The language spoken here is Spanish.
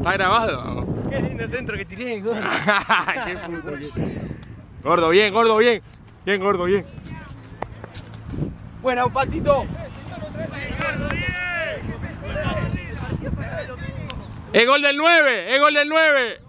¿Está grabado? Qué lindo centro que tiré, gordo. Qué puto que- Gordo, bien, gordo, bien. Bien, gordo, bien. Buena, patito. ¡Es gol del 9! ¡Es gol del 9!